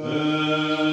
Uh...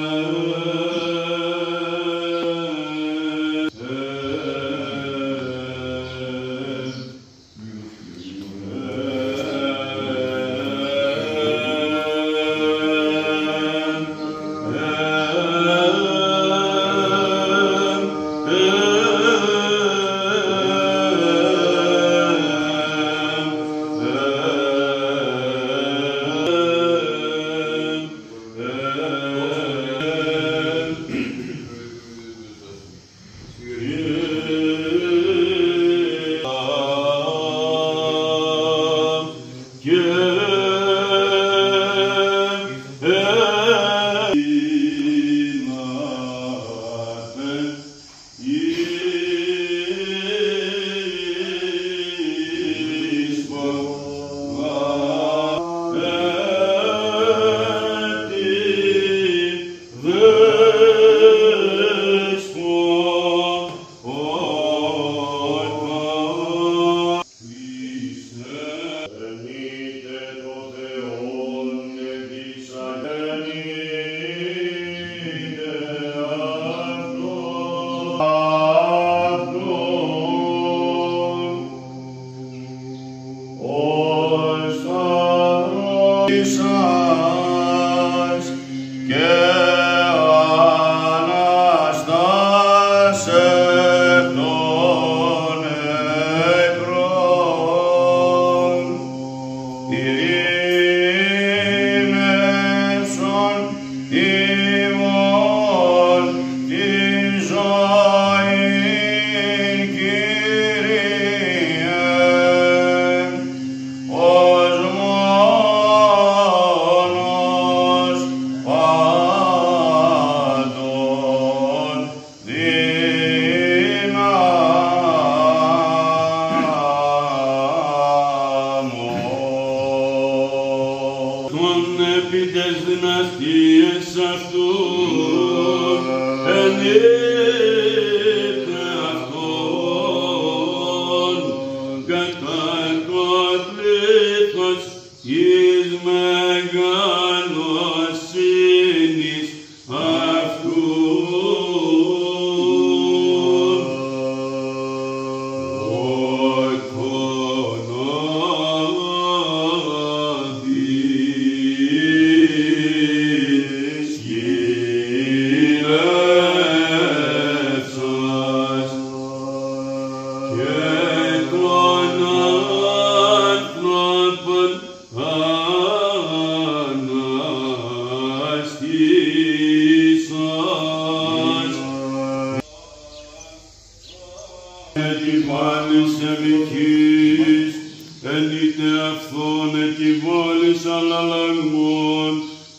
επιβάλλεις εμικείς, εν είτε αυθόν εκυβόλης αλλαλαγμών,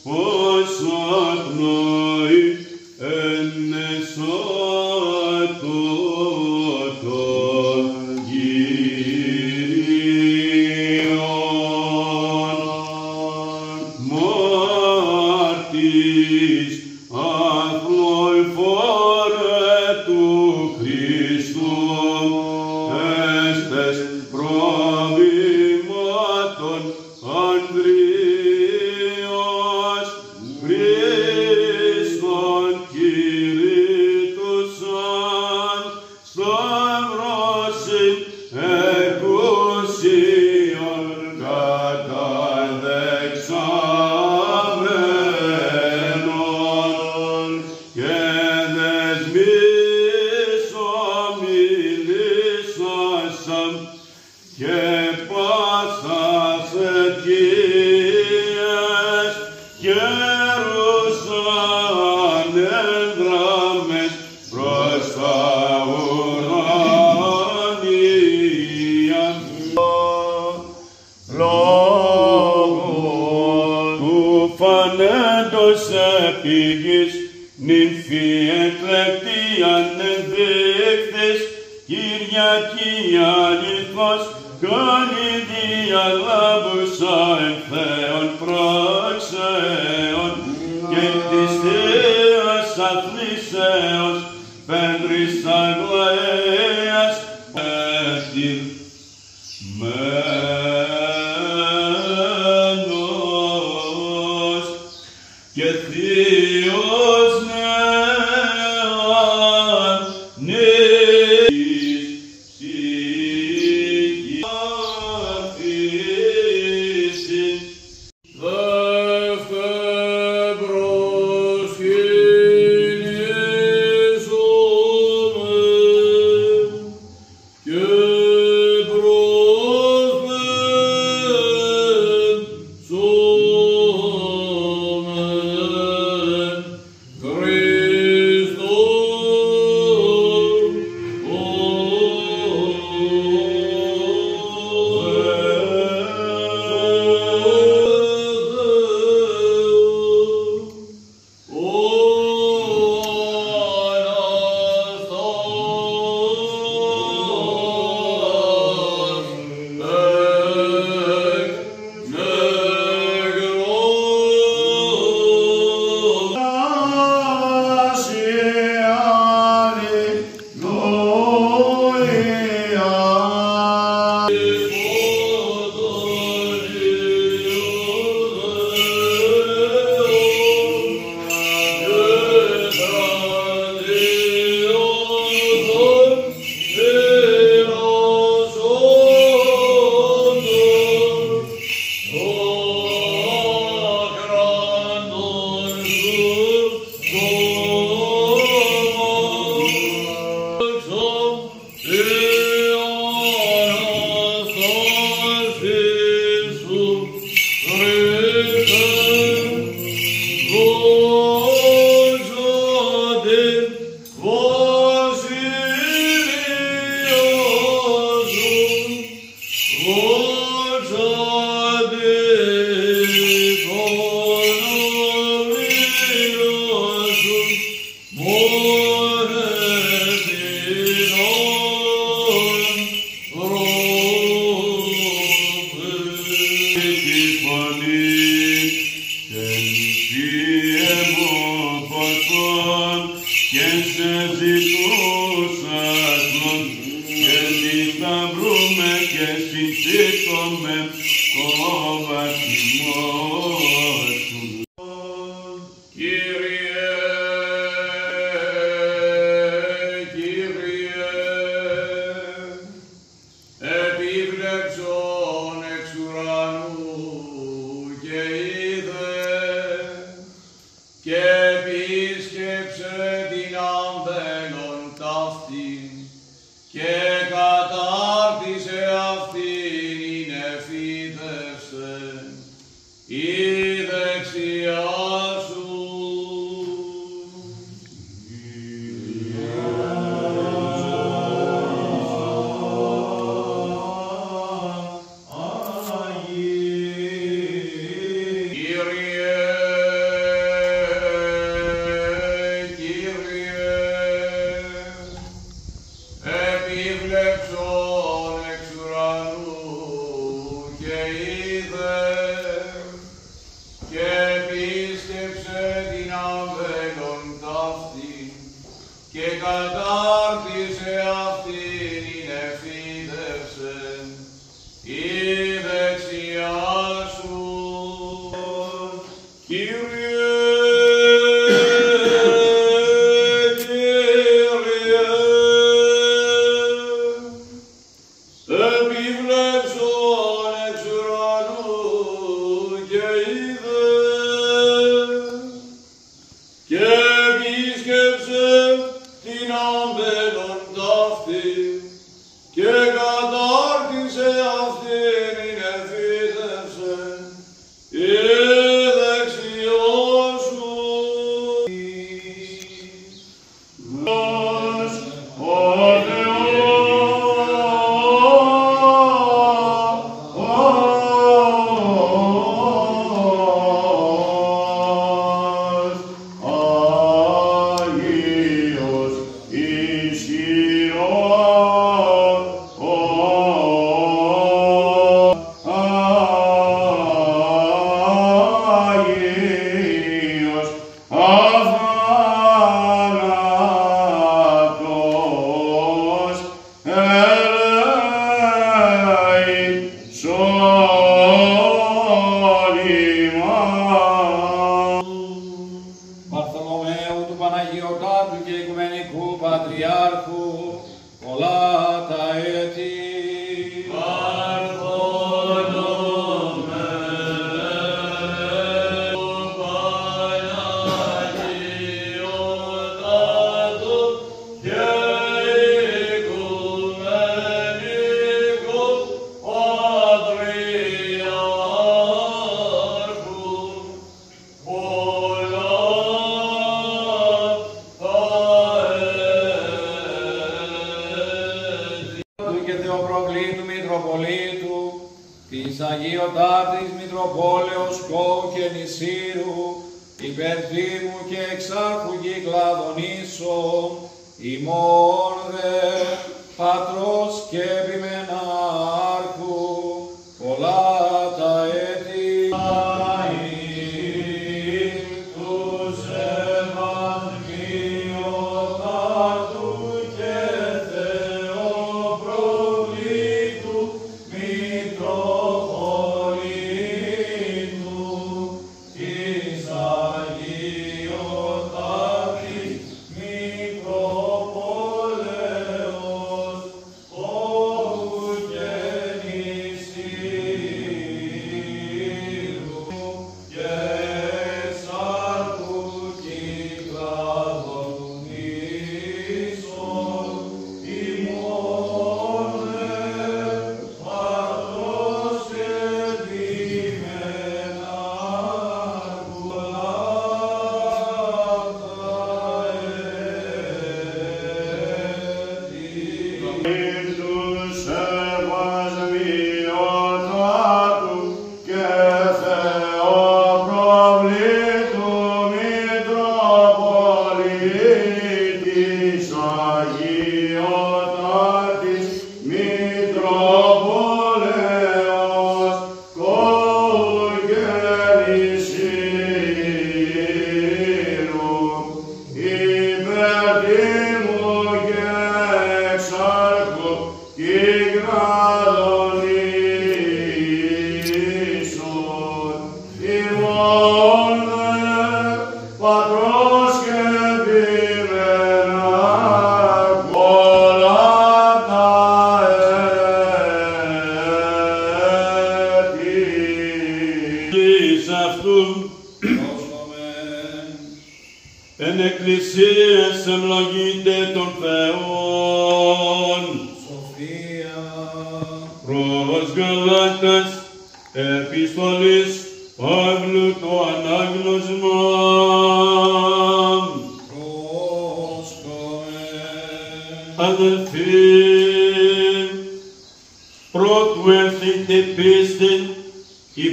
ως και πάσας αιτίας γέρουσαν ενδράμες προς τα ουράνια. Λόγω του φανέντος επίγης νυμφή εκλεκτή ανεδείχτης Κυριακή αληθώς κάνει διαλάβουσα εν Θεόν πράξεων και της θείας αθλήσεως πέντρης αγλαίας sin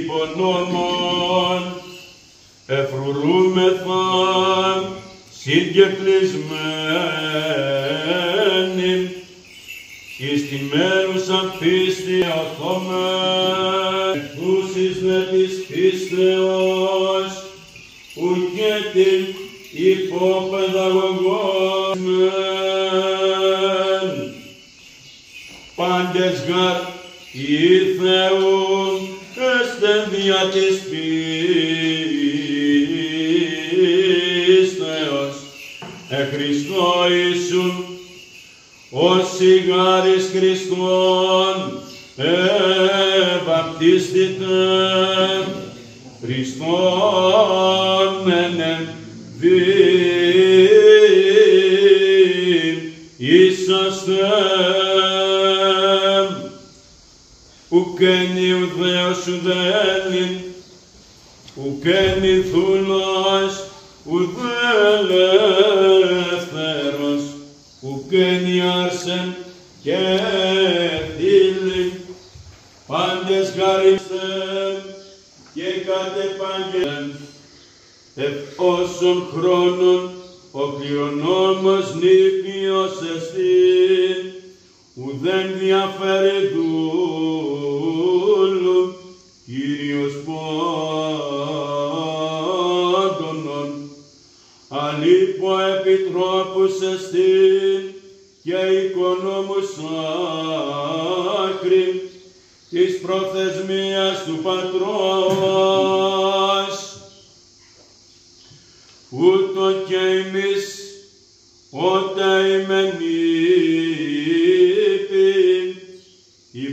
υπονόμων εφρουρούμεθα συγκεκλεισμένοι εις τη μέρουσα πίστη αθώμεν εκούσεις με της πίστεως ουκέ την υποπαιδαγωγός μεν. Πάντες γαρ οι Θεούν εστεν δια της πίστεως ε Χριστώ Ιησούν όσοι γάρ εις Χριστόν ευαπτίστητε Χριστόν ενεν δι είσαστε ουκένι ουδέος ουδέλην ουκένι θούλος ουδέ ελεύθερος ουκένι άρσεν και θύλη πάντες χαρίστε και κατεπαγγέλν εφόσον χρόνων ο κληρονόμος νήπιος εστίν ουδέν διαφέρει δούλου Κύριος πάντωνον αλίπω επιτρόπους εστίν και οικονόμους άκρη της προθεσμίας του Πατρός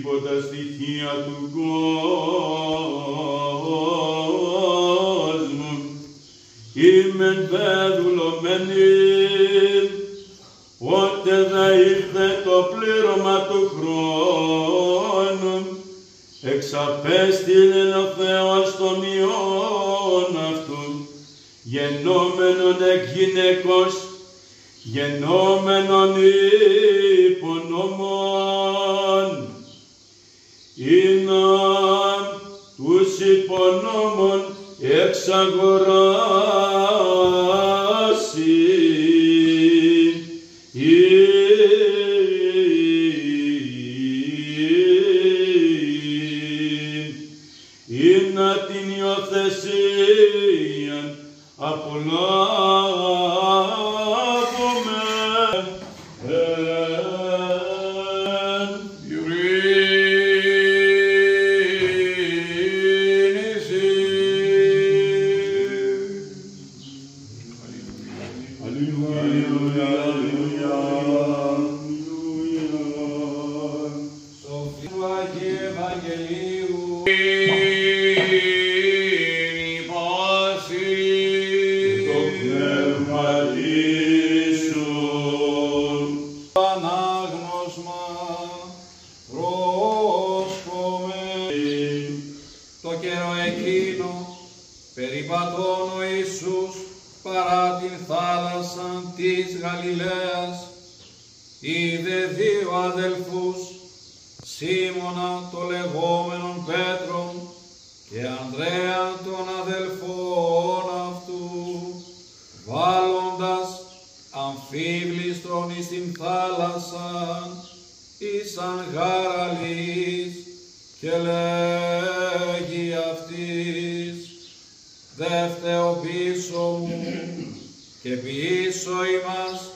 υπό τα στοιχεία του κόσμου. Ημεν δεδουλωμένη ότε θα ήρθε το πλήρωμα του χρόνου εξαπέστειλε ο Θεός τον Υιόν αυτού. Γεννόμενον εκ γυναικός γεννόμενον υπονόμων είναι τους υπονόμων εξαγοράσει είναι την υιοθεσία απολάβουμε Ανάγνωσμα πρόσκομε. Το καιρό εκείνο περιπατών ο Ιησούς παρά την θάλασσα της Γαλιλαίας είδε δύο αδελφούς Σίμωνα το λεγόμενον Πέτρον και Ανδρέα τον αδελφόν αυτού βάλλοντας αμφίβλιστον εις την θάλασσαν εις αν γαραλής και λέγει αυτής δεύτερο πίσω μου και πίσω ημάς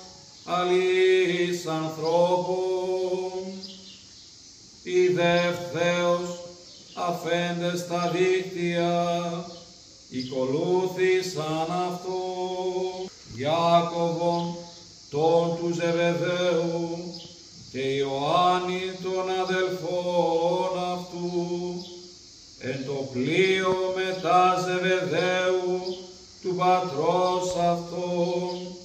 αλής ανθρώπων. Είδε ευθέως αφέντες τα δίκτυα οικολούθησαν αυτό Ιάκωβον τον τους Ζεβεδαίου και Ιωάννη τον αδελφόν αυτού εν το πλοίο μετά Ζεβεδαίου του πατρός αυτών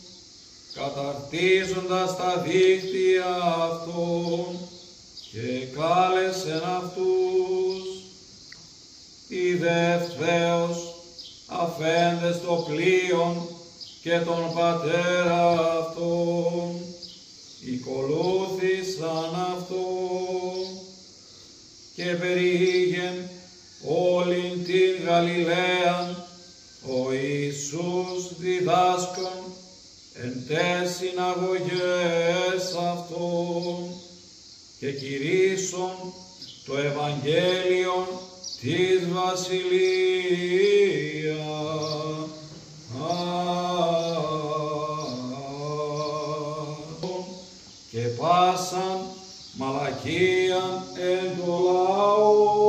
καταρτίζοντας τα δίκτυα αυτών και κάλεσεν αυτούς είδε ευθέως αφέντες το πλοίον και τον πατέρα αυτών οικολούθησαν αυτό και περιήγεν όλην την Γαλιλαίαν ο Ιησούς διδάσκον εν τες συναγωγές αυτών και κηρύσσον το Ευαγγέλιο της Βασιλείας. Malaquiam Edolao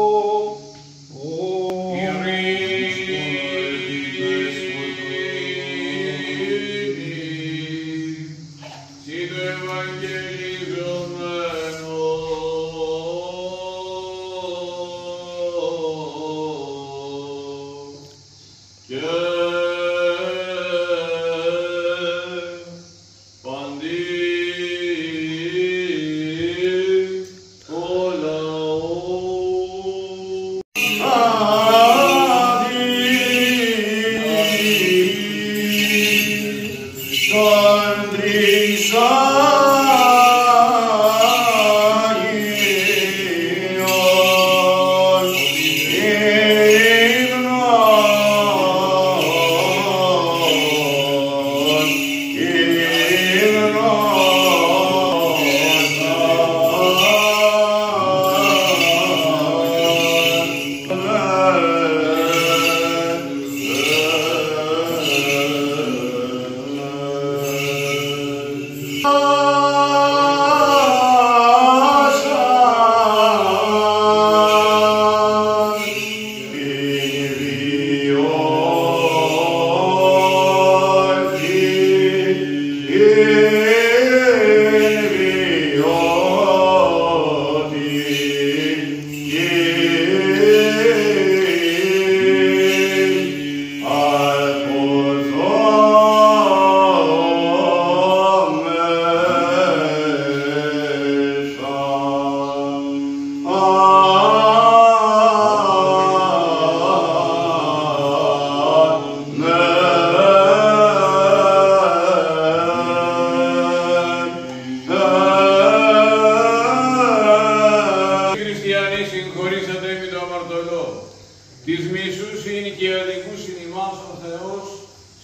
Θεός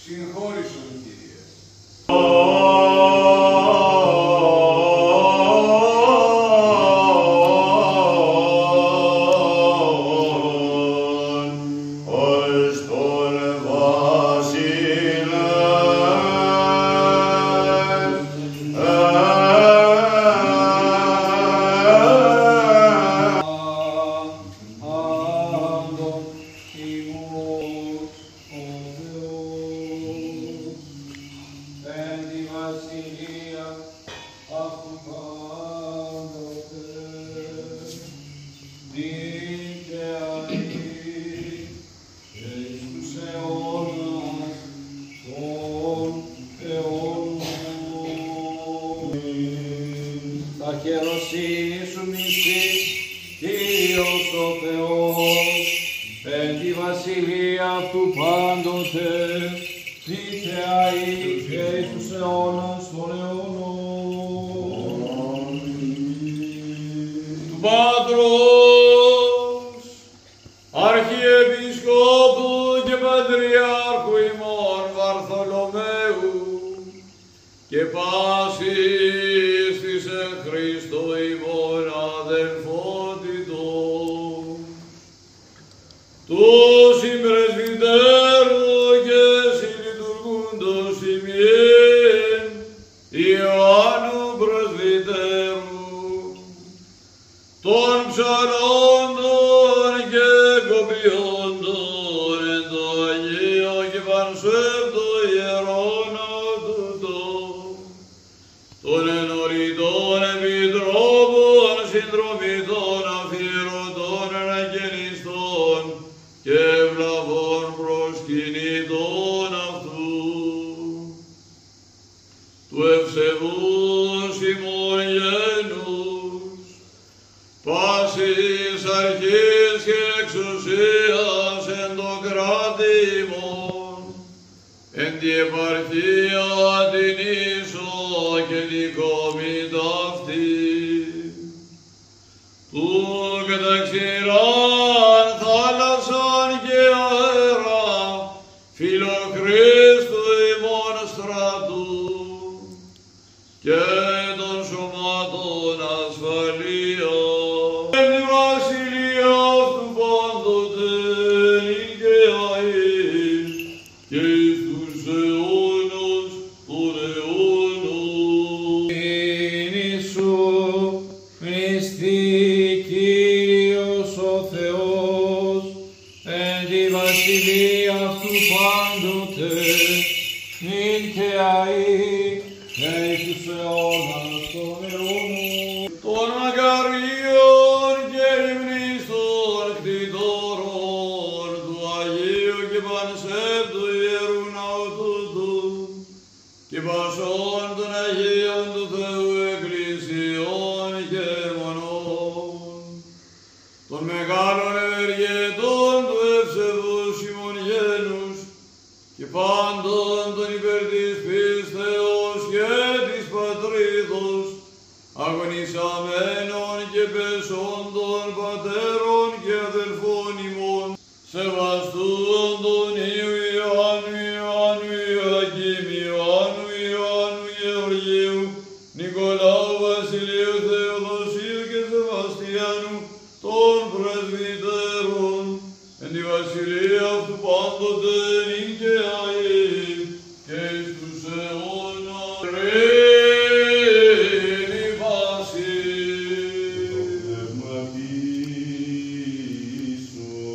συγχώρησον και και εις τους αιώνας των αιώνων. του Πάτρος, Αρχιεπισκόπου και Πατριάρχου ημών Βαρθολομαίου και πάσης του ευσεβούς ημών γένους, πάσης αρχής και εξουσίας εν το κράτη ημών, εν τη επαρχία την ίσο και την κόμητα αυτή, του καταξηράν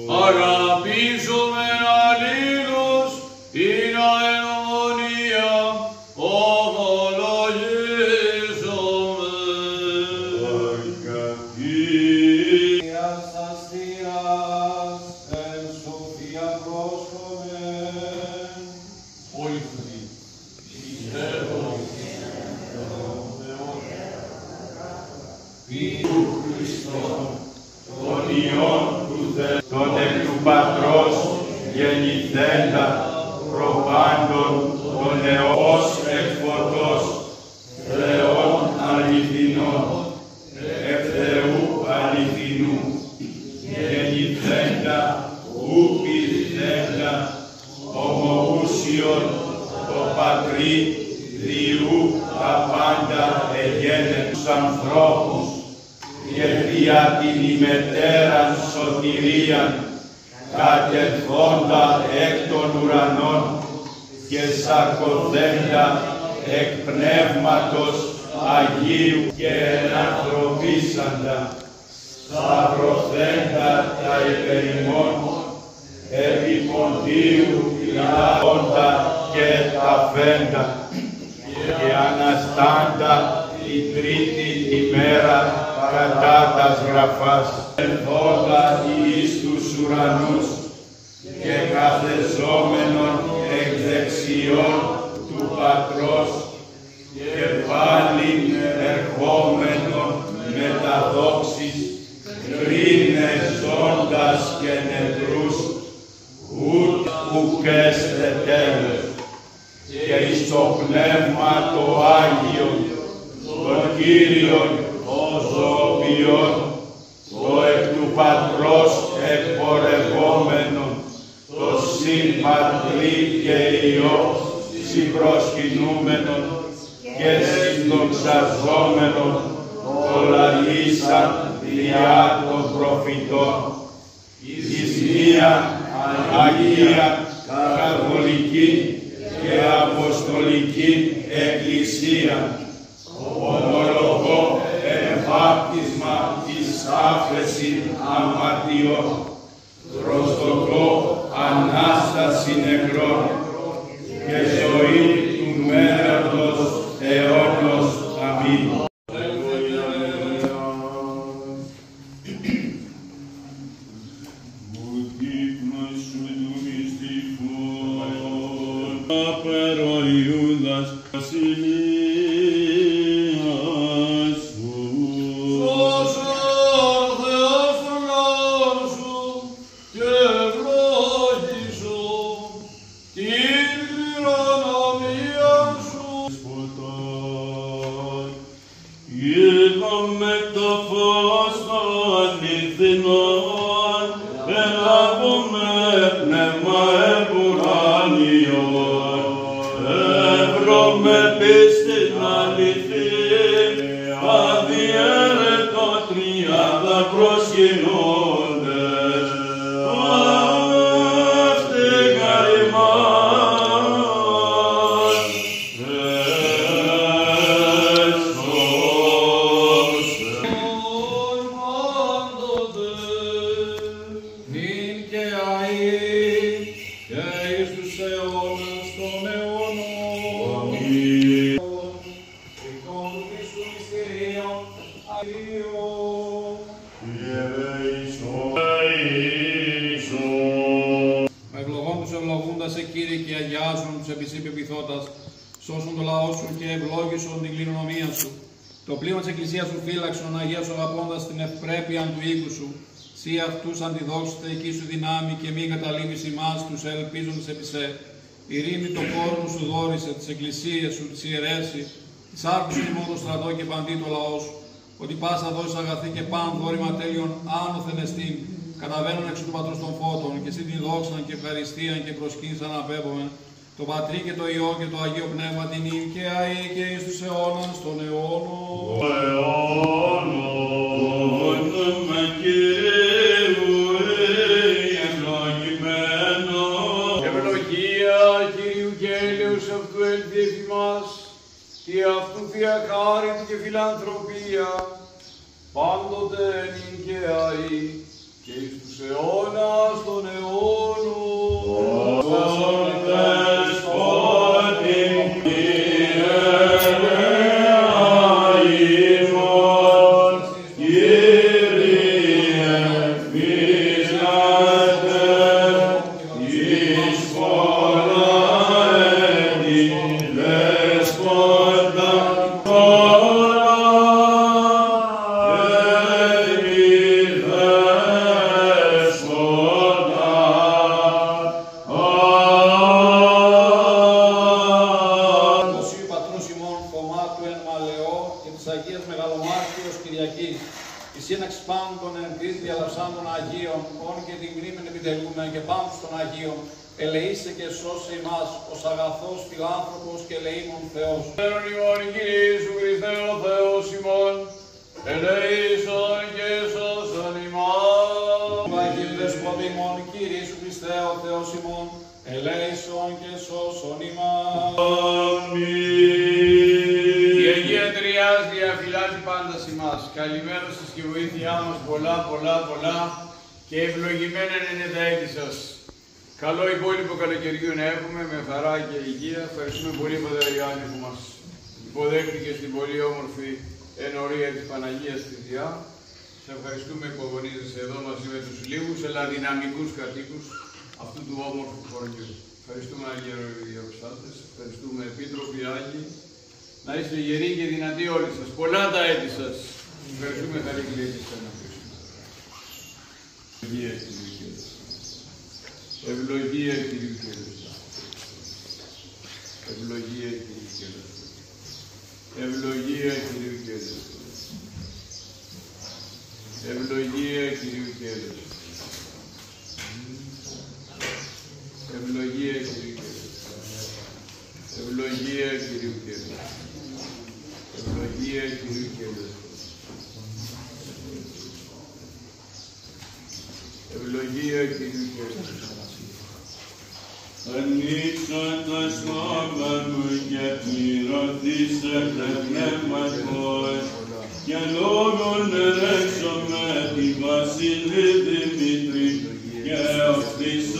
Αγαπήσομεν σωτηρίαν κατελθόντα εκ των ουρανών και σαρκοθέντα εκ πνεύματος Αγίου και ενανθρωπίσαντα σταυρωθέντα τα υπερημών επί ποντίου Πιλάοντα και ταφέντα. Και αναστάντα η τρίτη ημέρα κατά τας γραφάς, ενθόντα εις τους και καθεζόμενον εκ δεξιών του Πατρός, και πάλι ερχόμενον με τα δόξης κρίνε ζώντας και νεκρούς, ούτ ουκέστε τέλος, και εις το Πνεύμα το Άγιον, τον Κύριον το ζωοποιόν, το εκ του Πατρός εκπορευόμενο, το συμπατρί και Υιός, συμπροσκυνούμενον και συντοξαζόμενον, το λαλήσαν διά των προφητών, εις μία Αγία Καθολική και Αποστολική Εκκλησία, ομολογώ εμβάπτισμα εις άφεση αμαρτιών, προσδοκώ Ανάσταση νεκρών και ζωή του μέρατος αιώνος. Αμήν. Σώσουν το λαό σου και ευλόγησον την κληρονομία σου. Το πλήμα της Εκκλησίας σου φύλαξον, Αγία σου αγαπώντας την ευπρέπεια του οίκου σου. Σύ αυτούς αντιδόξετε εκεί σου δυνάμει και μη καταλήβεις ημάς τους ελπίζοντες επί σε. Ειρήνη το κόσμο σου δόρισε, τις εκκλησίες σου, τις ιερέσει, τις άρπησον ημών το στρατό και παντή το λαό σου. Ότι πάσα δόση αγαθή και παν δόρημα τέλειων άνωθεν εστίν, καταβαίνουν εξ του πατρός των φώτων και εσύ την δόξαν και ευχαριστίαν και προσκύνησαν απέπομε. Το Πατρί και το Υιό και το Αγίο Πνεύμα την ύμ και αεί και εις τους αιώνας των αιώνων. Ευλογία Κυρίου και έλεος αυτού ελθίεφη μας, και αυτού θεία χάρη και φιλανθρωπία, πάντοτε νυν και αεί, και εις τους αιώνας των αιώνων. Οσίου πάντα ημάς. Καλημέρα σας και βοήθειά μας πολλά, πολλά, πολλά και ευλογημένα είναι τα έτη σας. Καλό υπόλοιπο καλοκαιριού να έχουμε με χαρά και υγεία. Ευχαριστούμε πολύ Πατέρα Ιωάννη που μας υποδέχτηκε στην πολύ όμορφη ενορία της Παναγίας της Διά. Σε ευχαριστούμε που αγωνίζεσαι εδώ μαζί με τους λίγους αλλά δυναμικούς κατοίκους αυτού του όμορφου χωριού. Ευχαριστούμε Άγιοι Ιεροψάτες, ευχαριστούμε Επίτροποι Άγιοι, να είστε γεροί και δυνατοί όλοι σας. Πολλά τα έτη σας. Ευχαριστούμε Χαρίκλη και Σένα Ευλογία Κυρίου Κύριε. Ευλογία Κυρίου Κύριε. Ευλογία Κυρίου και Ελεύθερος. Ευλογία Κυρίου και Ελεύθερος. Ευλογία Κυρίου και Ελεύθερος. Ευλογία Κυρίου και Ελεύθερος. Ευλογία Κυρίου και Ελεύθερος. Ευλογία Κυρίου και Ελεύθερος. Ευλογία Κυρίου και Ελεύθερος. Ανοίξω το στόμα μου και πληρωθήσε το πνεύμα μου και λόγων ερέξομαι τη βασιλή Δημήτρη και οφθήσομαι